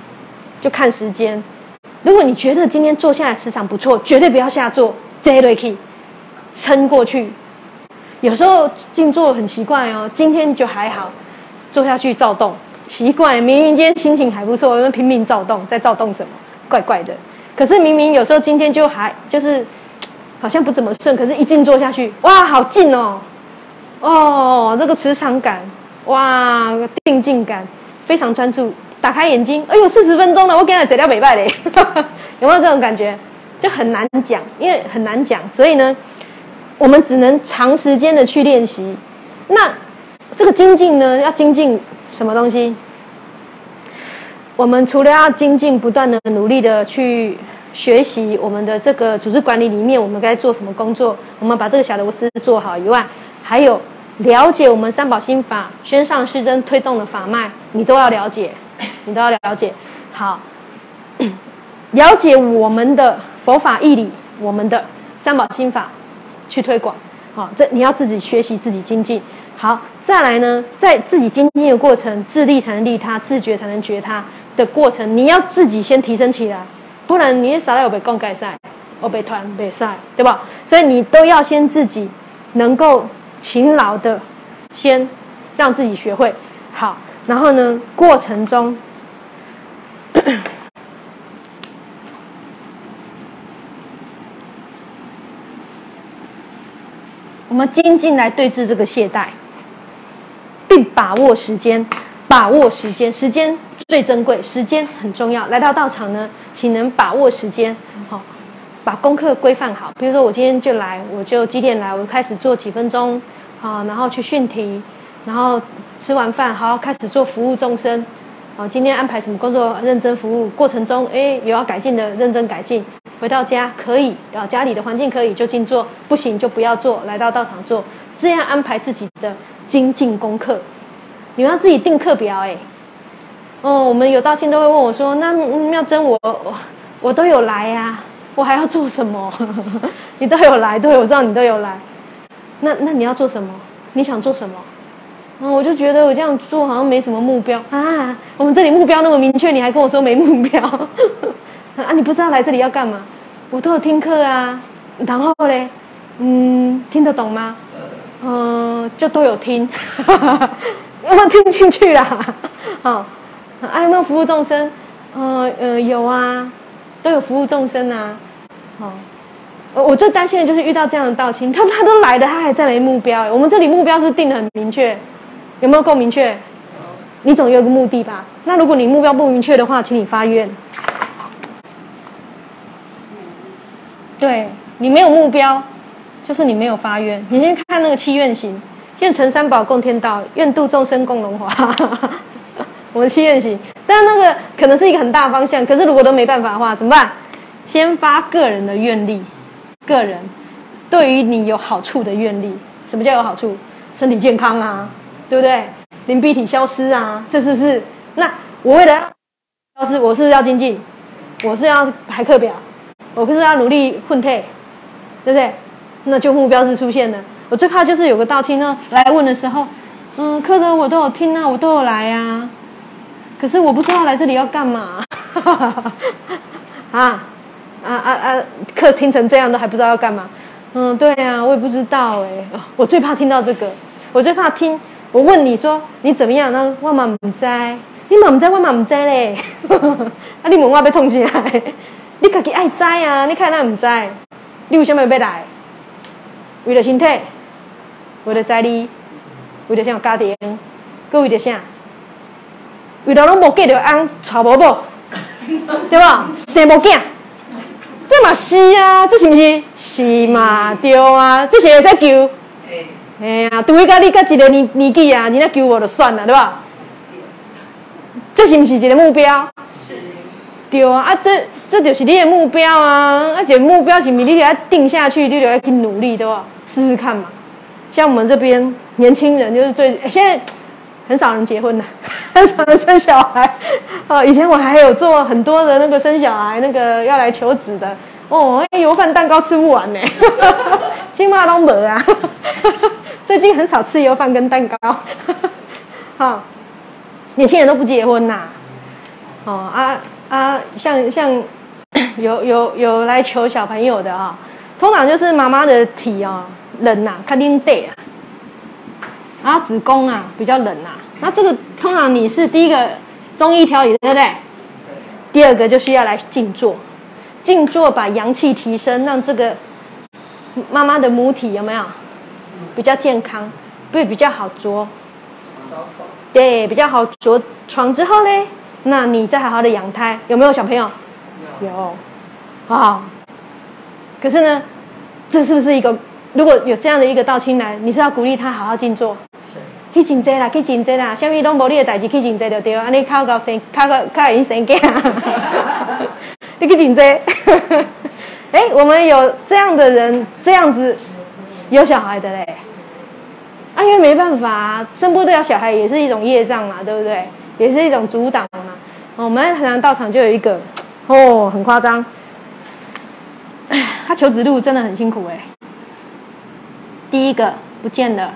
就看时间。如果你觉得今天坐下来磁场不错，绝对不要下坐。接落去，撑过去。有时候静坐很奇怪哦，今天就还好，坐下去躁动，奇怪，明明今天心情还不错，又拼命躁动，在躁动什么？怪怪的。可是明明有时候今天就还就是好像不怎么顺，可是一静坐下去，哇，好静哦，哦，这个磁场感，哇，定静感，非常专注。打开眼睛，哎呦，四十分钟了，我给他整掉尾巴嘞，有没有这种感觉？就很难讲，因为很难讲，所以呢。我们只能长时间的去练习。那这个精进呢？要精进什么东西？我们除了要精进，不断的努力的去学习我们的这个组织管理里面，我们该做什么工作？我们把这个小螺丝做好以外，还有了解我们三宝心法、宣上师真推动的法脉，你都要了解，你都要了解。好，了解我们的佛法义理，我们的三宝心法。去推广，好，这你要自己学习，自己精进。好，再来呢，在自己精进的过程，自利才能利他，自觉才能觉他的过程，你要自己先提升起来，不然你少来有被共改赛，我被团被赛，对吧？所以你都要先自己能够勤劳的，先让自己学会好，然后呢，过程中。我们精进来对峙这个懈怠，并把握时间，把握时间，时间最珍贵，时间很重要。来到道场呢，请能把握时间，好，把功课规范好。比如说我今天就来，我就几点来，我开始做几分钟，好，然后去训题，然后吃完饭，好，开始做服务众生，好，今天安排什么工作，认真服务，过程中，哎，有要改进的，认真改进。回到家可以啊，家里的环境可以就静坐，不行就不要做，来到道场做，这样安排自己的精进功课。你要自己定课表哎。哦，我们有道亲都会问我说：“那妙真我我我都有来呀，我还要做什么？你都有来，对，我知道你都有来。那那你要做什么？你想做什么？嗯，我就觉得我这样做好像没什么目标啊。我们这里目标那么明确，你还跟我说没目标。”啊，你不知道来这里要干嘛？我都有听课啊，然后嘞，嗯，听得懂吗？嗯，就都有听，有没有听进去啦？好，啊，有没有服务众生？呃呃，有啊，都有服务众生啊。好，我最担心的就是遇到这样的道亲，他他都来的，他还在没目标。我们这里目标是定的很明确，有没有够明确？你总有个目的吧？那如果你目标不明确的话，请你发愿。对你没有目标，就是你没有发愿。你先看那个七愿行，愿成三宝共天道，愿度众生共荣华。我们七愿行，但那个可能是一个很大方向。可是如果都没办法的话，怎么办？先发个人的愿力，个人对于你有好处的愿力。什么叫有好处？身体健康啊，对不对？淋鼻体消失啊，这是不是？那我为了消失，我是不是要精进？我是要排课表。我可是要努力混退，对不对？那就目标是出现了。我最怕就是有个道亲呢来问的时候，嗯，课程我都有听啊，我都有来呀，可是我不知道来这里要干嘛。啊啊啊啊！课听成这样都还不知道要干嘛。嗯，对呀，我也不知道哎。我最怕听到这个，我最怕听我问你说你怎么样？那我嘛唔知，你嘛唔知，我嘛唔知嘞。啊，你问我要痛起来。你家己爱知啊！你看咱毋知，你为什么要来？为了身体，为了在你，为了啥家庭，搁为了啥？为了拢无嫁着翁，娶无某，对吧？生无囝，这嘛是啊，这是毋是？是嘛？对啊，这是会使救。哎呀，除非甲你甲一个年年纪啊，人家救我就算了，对吧？这是毋是一个目标？对啊，啊这这就是你的目标啊，而且目标是你要定下去，你得要去努力，对吧？试试看嘛。像我们这边年轻人就是最现在很少人结婚了，很少人生小孩。哦，以前我还有做很多的那个生小孩，那个要来求子的。哦，油饭蛋糕吃不完呢，金马都没啊。最近很少吃油饭跟蛋糕。好，年轻人都不结婚呐。哦啊。啊，像像 有有有来求小朋友的啊，通常就是妈妈的体哦冷呐，肯定得啊，啊子宫啊比较冷啊。那这个通常你是第一个中医调理，对不对？第二个就需要来静坐，静坐把阳气提升，让这个妈妈的母体有没有比较健康，不比较好着？对，比较好着床之后嘞，那你再好好的养胎，有没有小朋友？有，啊。可是呢，这是不是一个如果有这样的一个道亲来，你是要鼓励他好好静坐？去静坐啦，去静坐啦，什么拢无你的代志，去静坐就对。安尼靠到生，靠到靠会生囝，你去静坐。哎，我们有这样的人，这样子有小孩的嘞。啊，因为没办法，生不要小孩也是一种业障嘛，对不对？也是一种阻挡嘛。我们台南道场就有一个，哦，很夸张。他求子路真的很辛苦哎。第一个不见了。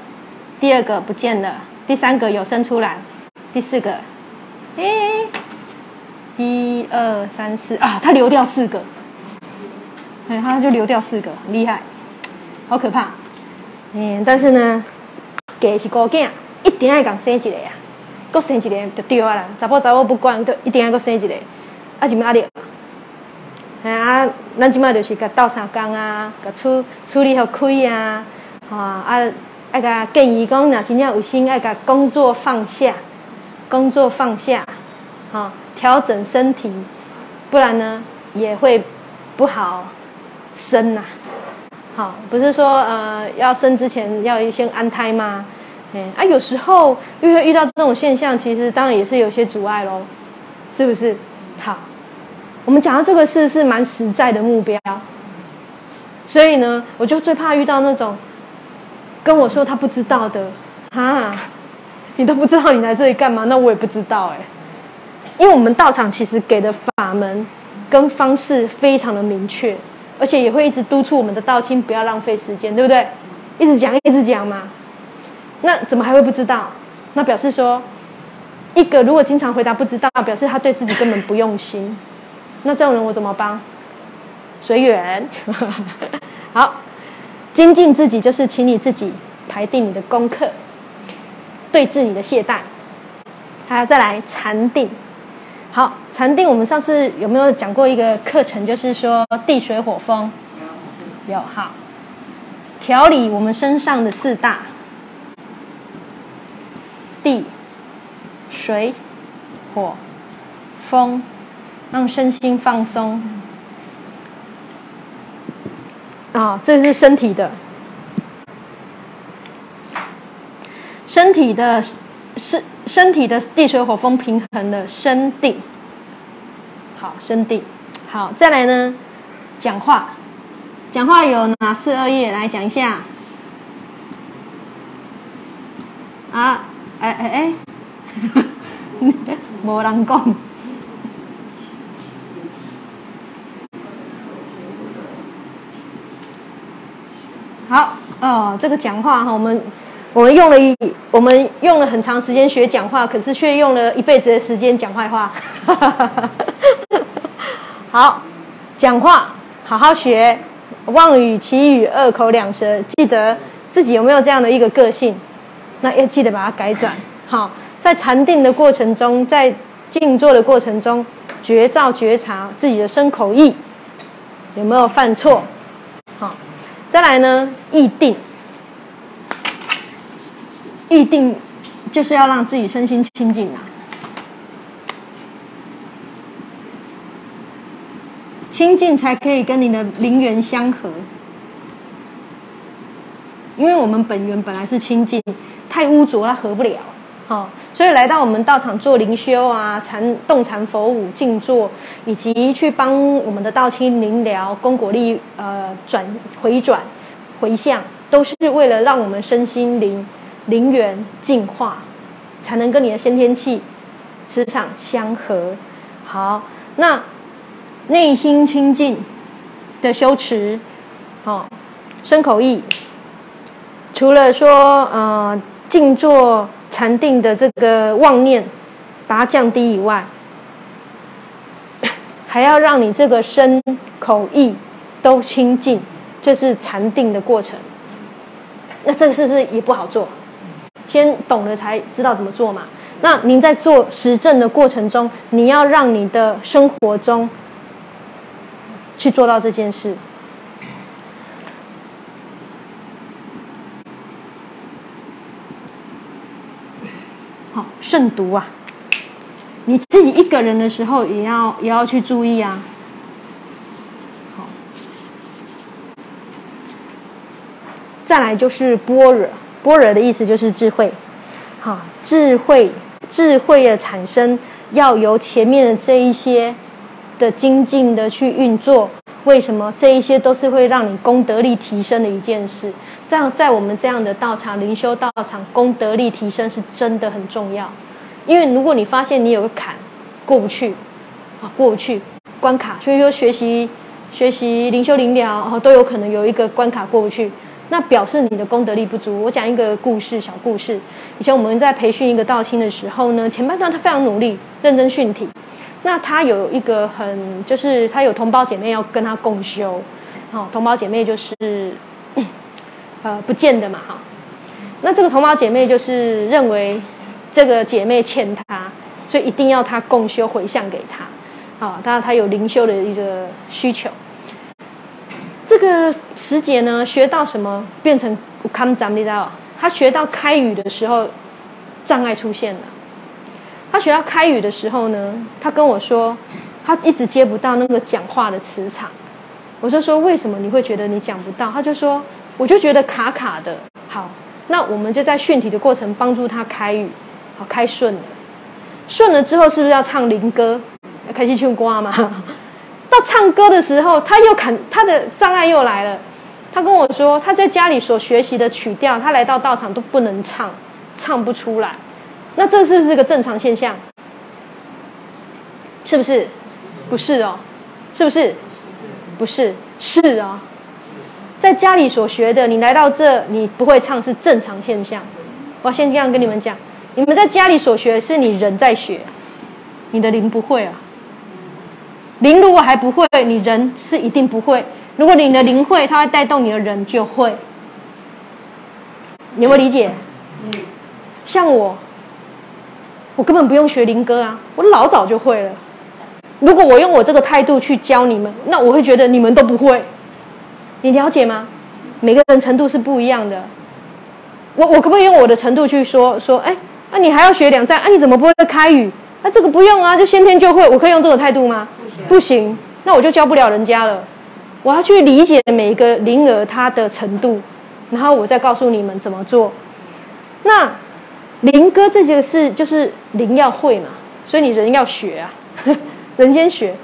第二个不见了，第三个有生出来，第四个，哎，一二三四啊，他流掉四个，哎，他就流掉四个，厉害，好可怕，嗯，但是呢，给是高囝，一定要讲生一个呀，搁生一个就对啊啦，查甫查某不管，都一定要搁生一个，啊是压力，吓啊，咱即马就是甲斗相工啊，甲处处理好开啊，啊啊。爱甲建议讲，若真正有心，爱甲工作放下，工作放下，吼调整身体，不然呢也会不好生呐。好，不是说呃要生之前要先安胎吗？哎啊，有时候遇遇到这种现象，其实当然也是有些阻碍喽，是不是？好，我们讲到这个事是蛮实在的目标，所以呢，我就最怕遇到那种。跟我说他不知道的，哈，你都不知道你来这里干嘛？那我也不知道哎，因为我们道场其实给的法门跟方式非常的明确，而且也会一直督促我们的道亲不要浪费时间，对不对？一直讲一直讲嘛，那怎么还会不知道？那表示说，一个如果经常回答不知道，表示他对自己根本不用心，那这种人我怎么帮？随缘，好。精进自己，就是请你自己排定你的功课，对治你的懈怠，还要再来禅定。好，禅定我们上次有没有讲过一个课程？就是说地水火风，有好，调理我们身上的四大地、水、火、风，让身心放松。啊，这是身体的，身体的身身体的地水火风平衡的身地，好，身地，好，再来呢，讲话，讲话有哪四二页？来讲一下？啊，哎哎哎，无人讲。好哦，这个讲话哈，我们我们用了一我们用了很长时间学讲话，可是却用了一辈子的时间讲坏话。好，讲话好好学，望语、绮语、二口两舌，记得自己有没有这样的一个个性，那要记得把它改转。好，在禅定的过程中，在静坐的过程中，觉照觉察自己的身口意有没有犯错。好。再来呢，意定，意定就是要让自己身心清净啊，清净才可以跟你的灵缘相合，因为我们本源本来是清净，太污浊它合不了。好，所以来到我们道场做灵修啊，禅动禅佛舞静坐，以及去帮我们的道亲灵疗功果力呃转回转回向，都是为了让我们身心灵灵源净化，才能跟你的先天气磁场相合。好，那内心清净的修持，好，身口意，除了说呃静坐。禅定的这个妄念，把它降低以外，还要让你这个身口意都清净，这是禅定的过程。那这个是不是也不好做？先懂了才知道怎么做嘛。那您在做实证的过程中，你要让你的生活中去做到这件事。好，慎独啊！你自己一个人的时候，也要也要去注意啊。好，再来就是般若，般若的意思就是智慧。好，智慧。智慧的产生要由前面的这一些的精进的去运作，为什么这一些都是会让你功德力提升的一件事？这样在我们这样的道场灵修道场，功德力提升是真的很重要。因为如果你发现你有个坎过不去，啊过不去关卡，所以说学习学习灵修灵疗啊都有可能有一个关卡过不去。那表示你的功德力不足。我讲一个故事，小故事。以前我们在培训一个道亲的时候呢，前半段他非常努力，认真训体。那他有一个很，就是他有同胞姐妹要跟他共修，好，同胞姐妹就是呃不见的嘛，哈。那这个同胞姐妹就是认为这个姐妹欠他，所以一定要他共修回向给他，啊，当然他有灵修的一个需求。这个师姐呢，学到什么变成看咱们知道？他学到开语的时候，障碍出现了。他学到开语的时候呢，他跟我说，他一直接不到那个讲话的磁场。我就说，为什么你会觉得你讲不到？他就说，我就觉得卡卡的。好，那我们就在训体的过程帮助他开语，好开顺了。顺了之后，是不是要唱灵歌？开心唱瓜嘛。到唱歌的时候，他又砍他的障碍又来了。他跟我说，他在家里所学习的曲调，他来到道场都不能唱，唱不出来。那这是不是个正常现象？是不是？不是哦，是不是？不是，是啊。在家里所学的，你来到这，你不会唱是正常现象。我要先这样跟你们讲，你们在家里所学，是你人在学，你的灵不会啊。灵如果还不会，你人是一定不会。如果你的灵会，它会带动你的人就会。你有没有理解？嗯。像我，我根本不用学灵歌啊，我老早就会了。如果我用我这个态度去教你们，那我会觉得你们都不会。你了解吗？每个人程度是不一样的。我我可不可以用我的程度去说说？哎，那你还要学两站啊？你怎么不会开语？那这个不用啊，就先天就会。我可以用这个态度吗？不行，那我就教不了人家了。我要去理解每一个灵儿他的程度，然后我再告诉你们怎么做。那灵歌这些事就是灵要会嘛，所以你人要学啊，人先学，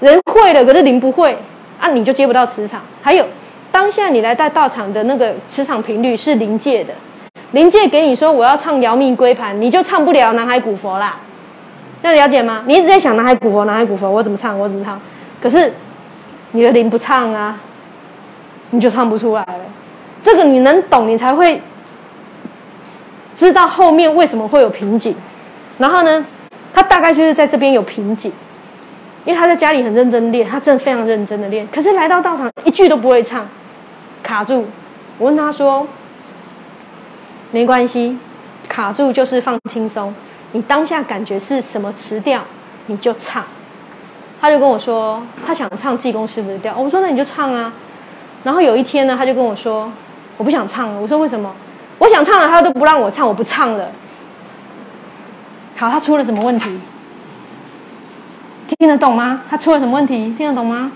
人会了，可是灵不会啊，你就接不到磁场。还有当下你来到道场的那个磁场频率是灵界的，灵界给你说我要唱摇命归盘，你就唱不了南海古佛啦。那了解吗？你一直在想南海古佛，南海古佛，我怎么唱？我怎么唱？可是你的灵不唱啊，你就唱不出来了。这个你能懂，你才会知道后面为什么会有瓶颈。然后呢，他大概就是在这边有瓶颈，因为他在家里很认真练，他真的非常认真的练。可是来到道场一句都不会唱，卡住。我问他说：“没关系，卡住就是放轻松。”你当下感觉是什么词调，你就唱。他就跟我说，他想唱济公师傅的调。我说那你就唱啊。然后有一天呢，他就跟我说，我不想唱了。我说为什么？我想唱了，他都不让我唱，我不唱了。好，他出了什么问题？听得懂吗？他出了什么问题？听得懂吗？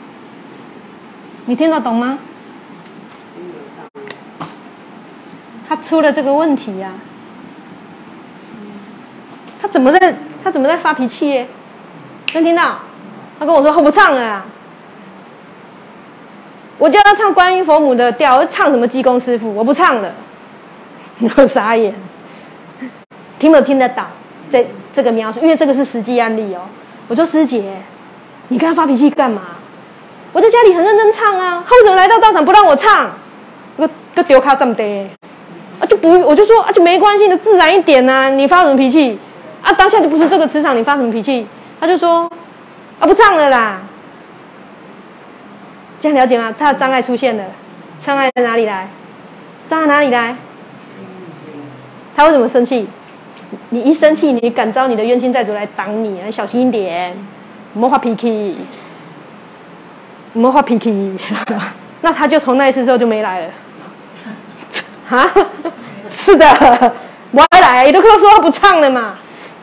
你听得懂吗？他出了这个问题呀。他怎么在？他怎么在发脾气耶？能听到？他跟我说：“他不唱了。”我叫他唱观音佛母的调，唱什么济公师傅？我不唱了。我傻眼，听不听得到？这这个描述，因为这个是实际案例哦。我说师姐，你跟他发脾气干嘛？我在家里很认真唱啊，他为什么来到道场不让我唱？个个丢卡这么低啊？就不，我就说啊，就没关系的，自然一点呐。你发什么脾气？啊，当下就不是这个磁场，你发什么脾气？他就说，啊，不唱了啦。这样了解吗？他的障碍出现了，障碍在哪里来？障碍哪里来？他为什么生气？你一生气，你感召你的冤亲债主来挡你，小心一点，莫发脾气，莫发脾气。那他就从那一次之后就没来了。啊？是的，我来，你都说他不唱了嘛。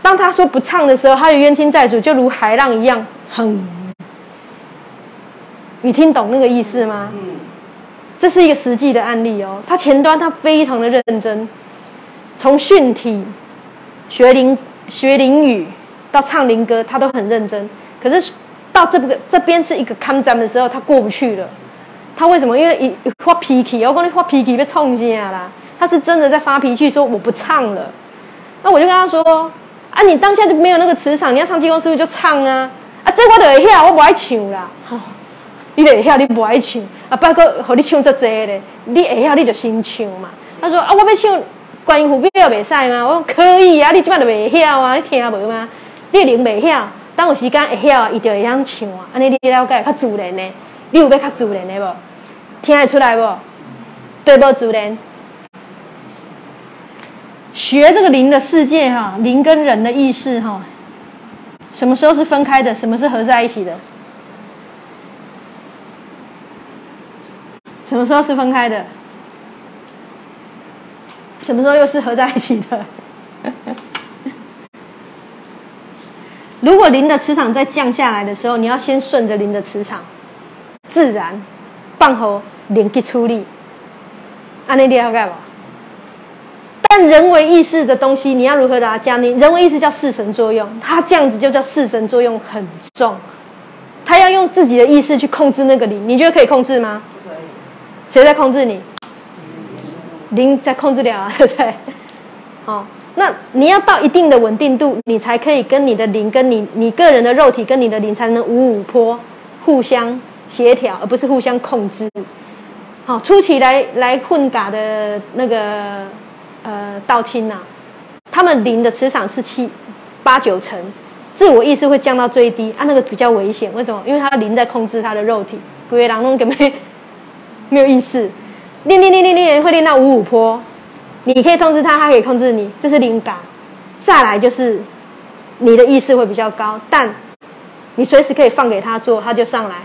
当他说不唱的时候，他的冤亲债主就如海浪一样，哼。你听懂那个意思吗？嗯。这是一个实际的案例哦。他前端他非常的认真，从训体、学灵、学灵语到唱灵歌，他都很认真。可是到这个这边是一个抗战的时候，他过不去了。他为什么？因为一发脾气，我跟你发脾气被冲下啦。他是真的在发脾气，说我不唱了。那我就跟他说：啊，你当下就没有那个磁场，你要唱济公师傅就唱啊。啊，这我就会晓，我不爱唱啦。你会晓，你不爱唱啊？不过和你唱这济咧，你会晓你就先唱嘛。他说啊，我要唱观音菩萨袂使吗？我说可以啊，你即摆就袂晓啊，你听无吗？你灵袂晓，等有时间会晓，伊就会晓唱啊。安尼你了解较自然呢？你有要较自然的无？听得出来不？对不？自然。学这个灵的世界哈，灵跟人的意识哈，什么时候是分开的？什么是合在一起的？什么时候是分开的？什么时候又是合在一起的？如果零的磁场在降下来的时候，你要先顺着零的磁场，自然放好零去出力。安内你了解不？但人为意识的东西，你要如何把它降？你人为意识叫四神作用，它这样子就叫四神作用很重。他要用自己的意识去控制那个零，你觉得可以控制吗？谁在控制你？灵在控制了啊，对不对？哦，那你要到一定的稳定度，你才可以跟你的灵、跟你你个人的肉体跟你的灵才能五五坡互相协调，而不是互相控制。好，初期来来混嘎的那个呃道亲呐，他们灵的磁场是七八九成，自我意识会降到最低啊，那个比较危险。为什么？因为他灵在控制他的肉体，鬼狼弄给没？没有意思，练练练练练会练到五五坡，你可以控制他，他可以控制你，这是灵感。再来就是你的意识会比较高，但你随时可以放给他做，他就上来。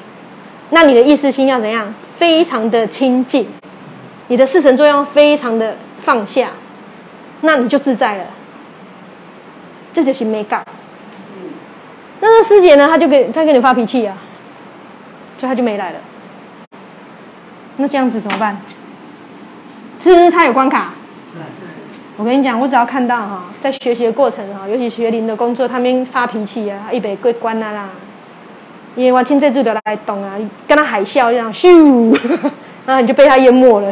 那你的意识心要怎样？非常的清净，你的四神作用非常的放下，那你就自在了。这就是没搞。那个师姐呢？他就给他给你发脾气啊，所以他就没来了。那这样子怎么办？是不是他有关卡？我跟你讲，我只要看到哈，在学习的过程哈，尤其学龄的工作，他们发脾气啊，一被过关啊啦，因为完全这就得来懂啊，跟他海啸一样，咻，然后你就被他淹没了。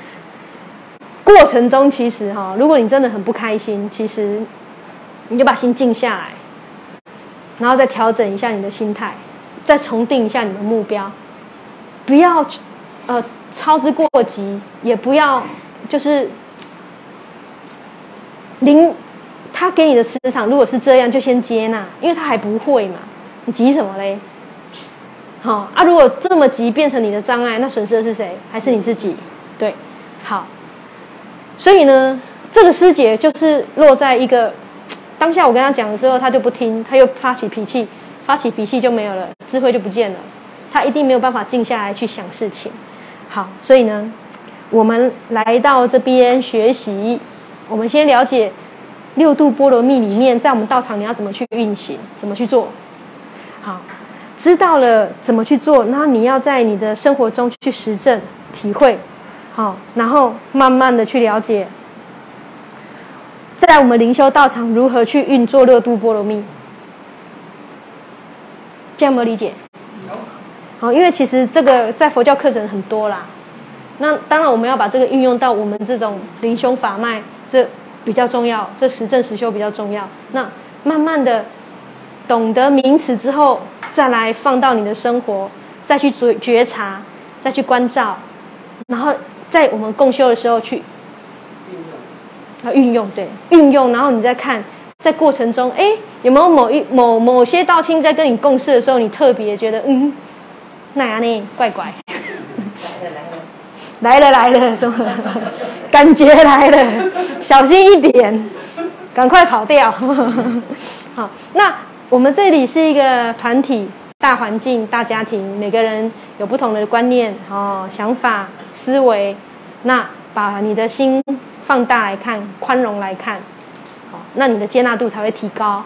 过程中其实哈，如果你真的很不开心，其实你就把心静下来，然后再调整一下你的心态，再重定一下你的目标，不要。呃，操之过急，也不要就是零，他给你的磁场如果是这样，就先接纳，因为他还不会嘛，你急什么嘞？好啊，如果这么急变成你的障碍，那损失的是谁？还是你自己？对，好，所以呢，这个师姐就是落在一个当下，我跟他讲的时候，他就不听，他又发起脾气，发起脾气就没有了，智慧就不见了，他一定没有办法静下来去想事情。好，所以呢，我们来到这边学习，我们先了解六度波罗蜜里面，在我们道场你要怎么去运行，怎么去做。好，知道了怎么去做，那你要在你的生活中去实证体会。好，然后慢慢的去了解，在我们灵修道场如何去运作六度波罗蜜，这样有没有理解？哦，因为其实这个在佛教课程很多啦，那当然我们要把这个运用到我们这种灵修法脉，这比较重要，这实证实修比较重要。那慢慢的懂得名词之后，再来放到你的生活，再去觉觉察，再去关照，然后在我们共修的时候去运用，啊运用对运用，然后你再看在过程中，哎有没有某一某某些道亲在跟你共事的时候，你特别觉得嗯。那样呢？怪怪。来了来了，怎么感觉来了？小心一点，赶快跑掉。好，那我们这里是一个团体、大环境、大家庭，每个人有不同的观念、哦想法、思维。那把你的心放大来看，宽容来看，好，那你的接纳度才会提高。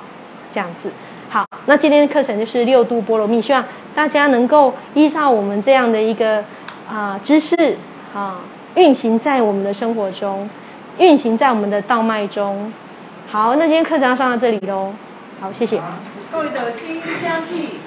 这样子，好，那今天的课程就是六度波罗蜜，希望大家能够依照我们这样的一个啊知识啊，运行在我们的生活中，运行在我们的道脉中。好，那今天课程要上到这里喽。好，谢谢。各位的金香气。